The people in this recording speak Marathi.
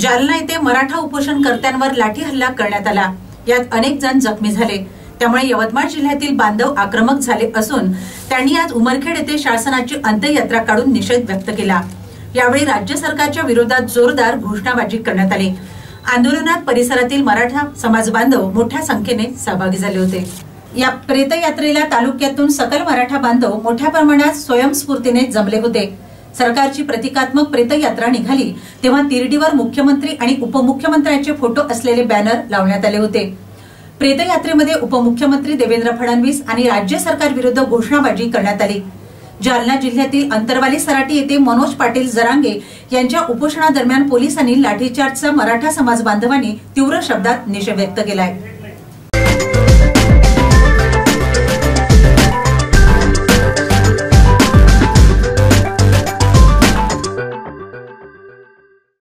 जालना येथे मराठा उपोषणकर्त्यांवर लाठी हल्ला करण्यात आला. यात अनेक जण जखमी झाले. त्यामुळे यवतमाळ जिल्ह्यातील बांधव आक्रमक झाले असून त्यांनी आज उमरखेड येथे शासनाची अंत्ययात्रा काढून निषेध व्यक्त केला. यावेळी राज्य सरकारच्या विरोधात जोरदार घोषणाबाजी करण्यात आली. आंदोलनात परिसरातील मराठा समाज बांधव मोठ्या संख्येने सहभागी झाले होते. या प्रेतयात्रेला तालुक्यातून सकल मराठा बांधव मोठ्या प्रमाणात स्वयंस्फूर्तीने जमले होते. सरकारची प्रतिकात्मक प्रेतयात्रा निघाली तेव्हा तिरडीवर मुख्यमंत्री आणि उपमुख्यमंत्र्यांचे फोटो असलेले बॅनर लावण्यात आले होते. प्रेतयात्रेमध्ये उपमुख्यमंत्री देवेंद्र फडणवीस आणि राज्य सरकार विरुद्ध घोषणाबाजी करण्यात आली. जालना जिल्ह्यातील अंतरवाली सराटी येथे मनोज पाटील जरांगे यांच्या उपोषणादरम्यान पोलिसांनी लाठीचार्जचा मराठा समाज बांधवांनी तीव्र शब्दात निषेध व्यक्त केला आहे